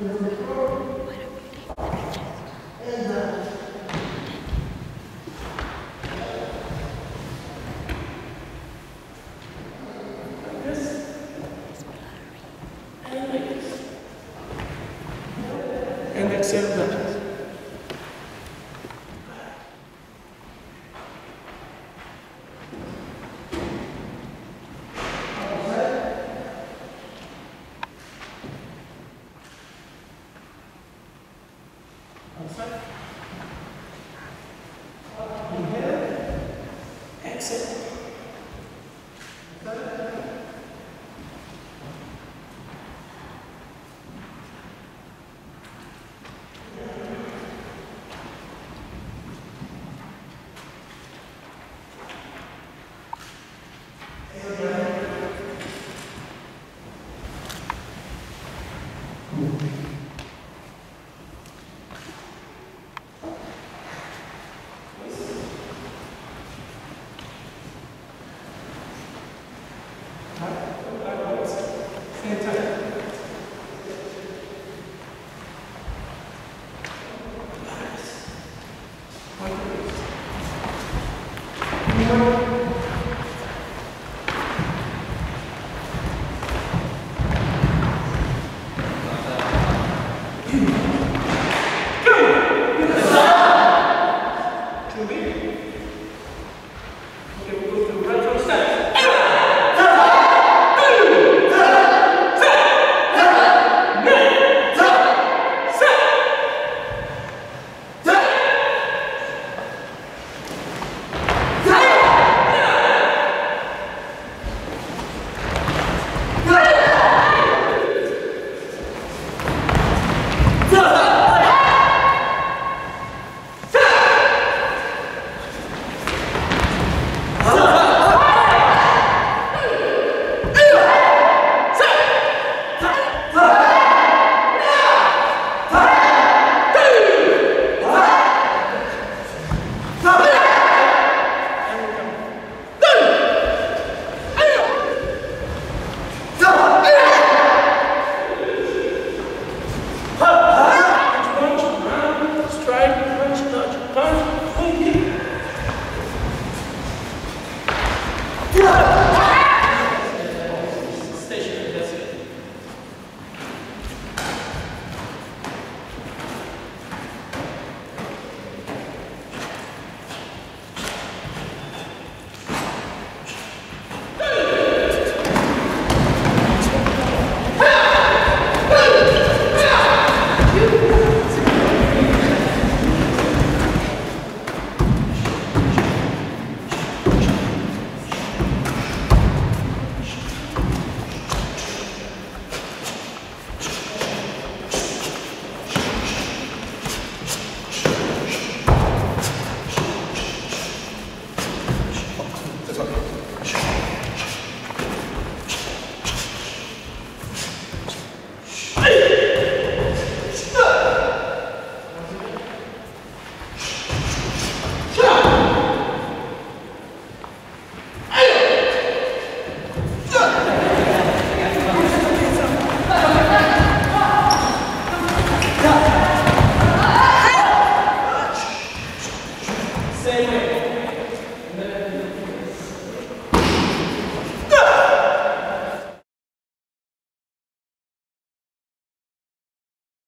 And on the Exhale. Same time.